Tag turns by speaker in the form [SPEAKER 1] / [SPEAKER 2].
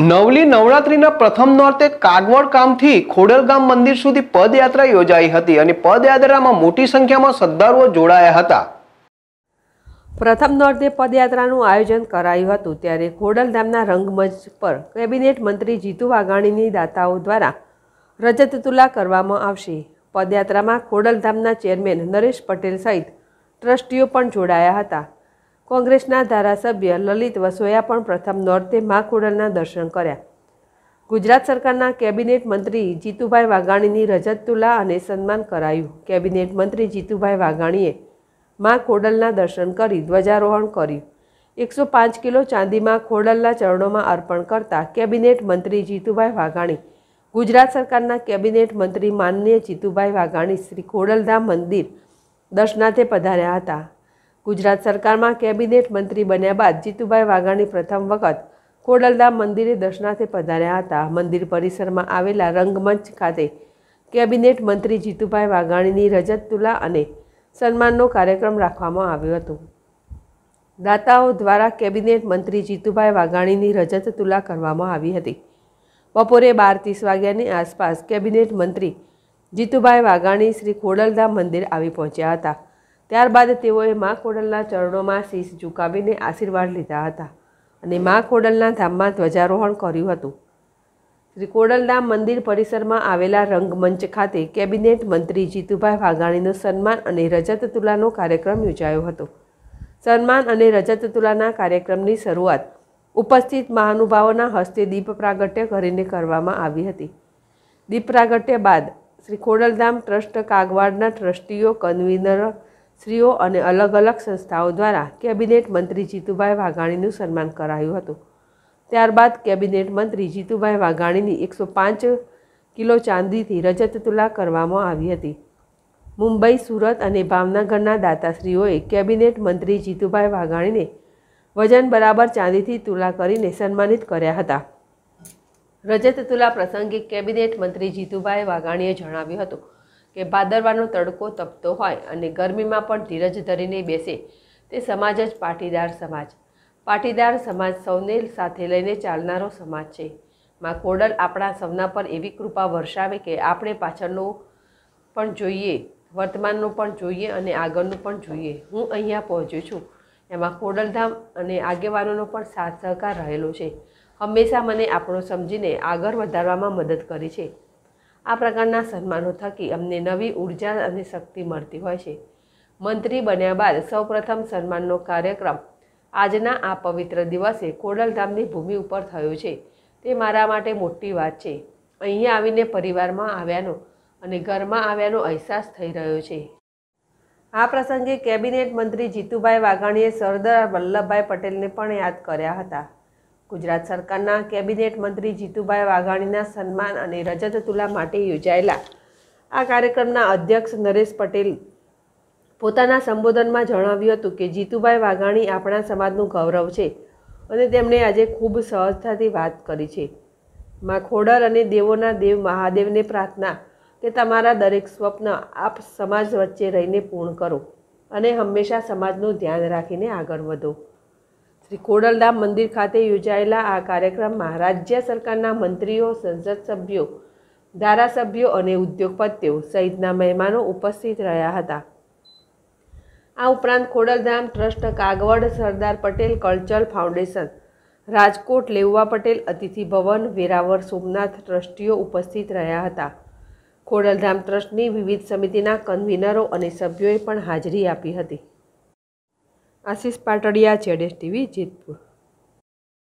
[SPEAKER 1] નવલી નવરાત્રીના પ્રથમ નોરતે કાગવડ ગામથી ખોડલગામ મંદિર સુધી પદયાત્રા યોજાઈ હતી અને પદયાત્રામાં મોટી સંખ્યામાં શ્રદ્ધાળુઓ જોડાયા હતા.
[SPEAKER 2] પ્રથમ નોરતે પદયાત્રાનું આયોજન કરાયું હતું ત્યારે ખોડલધામના રંગમંચ પર કેબિનેટ મંત્રી જીતુ વાઘાણીની દાતાઓ દ્વારા રજત તુલા કરવામાં આવશે. પદયાત્રામાં ખોડલધામના ચેરમેન નરેશ પટેલ સહિત ટ્રસ્ટીઓ પણ જોડાયા હતા. કોંગ્રેસના ધારાસભ્ય લલિત વસોયા પણ પ્રથમ નોર્તે મા ખોડલના દર્શન કર્યા. ગુજરાત સરકારના કેબિનેટ મંત્રી જીતુભાઈ વાઘાણીની રજત તુલા અને સન્માન કરાયું. કેબિનેટ મંત્રી જીતુભાઈ વાઘાણીએ મા ખોડલના દર્શન કરી ધ્વજારોહણ કર્યું. એકસો પાંચ કિલો ચાંદીમાં ખોડલના ચરણોમાં અર્પણ કરતા કેબિનેટ મંત્રી જીતુભાઈ વાઘાણી, ગુજરાત સરકારના કેબિનેટ મંત્રી માનનીય જીતુભાઈ વાઘાણી શ્રી ખોડલધામ મંદિર દર્શનાર્થે પધાર્યા હતા. ગુજરાત સરકારમાં કેબિનેટ મંત્રી બન્યા બાદ જીતુભાઈ વાઘાણી પ્રથમ વખત ખોડલધામ મંદિરે દર્શનાર્થે પધાર્યા હતા. મંદિર પરિસરમાં આવેલા રંગમંચ ખાતે કેબિનેટ મંત્રી જીતુભાઈ વાઘાણીની રજત તુલા અને સન્માનનો કાર્યક્રમ રાખવામાં આવ્યો હતો. દાતાઓ દ્વારા કેબિનેટ મંત્રી જીતુભાઈ વાઘાણીની રજત તુલા કરવામાં આવી હતી. બપોરે બાર ત્રીસ વાગ્યાની આસપાસ કેબિનેટ મંત્રી જીતુભાઈ વાઘાણી શ્રી ખોડલધામ મંદિર આવી પહોંચ્યા હતા. ત્યારબાદ તેઓએ મા ખોડલના ચરણોમાં શીશ ઝુકાવીને આશીર્વાદ લીધા હતા અને મા ખોડલના ધામમાં ધ્વજારોહણ કર્યું હતું. શ્રી ખોડલધામ મંદિર પરિસરમાં આવેલા રંગમંચ ખાતે કેબિનેટ મંત્રી જીતુભાઈ વાઘાણીનું સન્માન અને રજત તુલાનો કાર્યક્રમ યોજાયો હતો. સન્માન અને રજત તુલાના કાર્યક્રમની શરૂઆત ઉપસ્થિત મહાનુભાવોના હસ્તે દીપ પ્રાગટ્ય કરીને કરવામાં આવી હતી. દીપ પ્રાગટ્ય બાદ શ્રી ખોડલધામ ટ્રસ્ટ કાગવાડના ટ્રસ્ટીઓ કન્વીનર શ્રીઓ અને અલગ અલગ સંસ્થાઓ દ્વારા કેબિનેટ મંત્રી જીતુભાઈ વાઘાણીનું સન્માન કરાયું હતું. ત્યારબાદ કેબિનેટ મંત્રી જીતુભાઈ વાઘાણીની એકસો પાંચ કિલો ચાંદીથી રજત તુલા કરવામાં આવી હતી. મુંબઈ, સુરત અને ભાવનગરના દાતાશ્રીઓએ કેબિનેટ મંત્રી જીતુભાઈ વાઘાણીને વજન બરાબર ચાંદીથી તુલા કરીને સન્માનિત કર્યા હતા. રજત તુલા પ્રસંગે કેબિનેટ મંત્રી જીતુભાઈ વાઘાણીએ જણાવ્યું હતું કે ભાદરવાનો તડકો તપતો હોય અને ગરમીમાં પણ ધીરજ ધરીને બેસે, તે સમાજ જ પાટીદાર સમાજ. પાટીદાર સમાજ સૌને સાથે લઈને ચાલનારો સમાજ છે. માં કોડલ આપણા સૌના પર એવી કૃપા વર્ષાવે કે આપણે પાછળનું પણ જોઈએ, વર્તમાનનું પણ જોઈએ અને આગળનું પણ જોઈએ. હું અહીંયા પહોંચ્યો છું. એમાં ખોડલધામ અને આગેવાનોનો પણ સાથ સહકાર રહેલો છે. હંમેશા મને આપણો સમજીને આગળ વધારવામાં મદદ કરી છે. આ પ્રકારના સન્માનો થકી અમને નવી ઊર્જા અને શક્તિ મળતી હોય છે. મંત્રી બન્યા બાદ સૌપ્રથમ સન્માનનો કાર્યક્રમ આજના આ પવિત્ર દિવસે ખોડલધામની ભૂમિ ઉપર થયો છે. તે મારા માટે મોટી વાત છે. અહીંયા આવીને પરિવારમાં આવ્યાનો અને ઘરમાં આવ્યાનો અહેસાસ થઈ રહ્યો છે. આ પ્રસંગે કેબિનેટ મંત્રી જીતુભાઈ વાઘાણીએ સરદાર વલ્લભભાઈ પટેલને પણ યાદ કર્યા હતા. ગુજરાત સરકારના કેબિનેટ મંત્રી જીતુભાઈ વાઘાણીના સન્માન અને રજત તુલા માટે યોજાયેલા આ કાર્યક્રમના અધ્યક્ષ નરેશ પટેલ પોતાના સંબોધનમાં જણાવ્યું હતું કે જીતુભાઈ વાઘાણી આપણા સમાજનું ગૌરવ છે અને તેમણે આજે ખૂબ સહજતાથી વાત કરી છે. માં ખોડર અને દેવોના દેવ મહાદેવને પ્રાર્થના કે તમારા દરેક સ્વપ્ન આપ સમાજ વચ્ચે રહીને પૂર્ણ કરો અને હંમેશા સમાજનું ધ્યાન રાખીને આગળ વધો. શ્રી ખોડલધામ મંદિર ખાતે યોજાયેલા આ કાર્યક્રમમાં રાજ્ય સરકારના મંત્રીઓ, સંસદ સભ્યો, ધારાસભ્યો અને ઉદ્યોગપતિઓ સહિતના મહેમાનો ઉપસ્થિત રહ્યા હતા. આ ઉપરાંત Khodaldham trust Kagvad Sardar Patel cultural foundation, Rajkot Leuva Patel અતિથિ ભવન વેરાવર સોમનાથ ટ્રસ્ટીઓ ઉપસ્થિત રહ્યા હતા. ખોડલધામ ટ્રસ્ટની વિવિધ સમિતિના કન્વીનરો અને સભ્યોએ પણ હાજરી આપી હતી. આશીષ પાટડિયા જેડેશ ટીવી જેતપુર.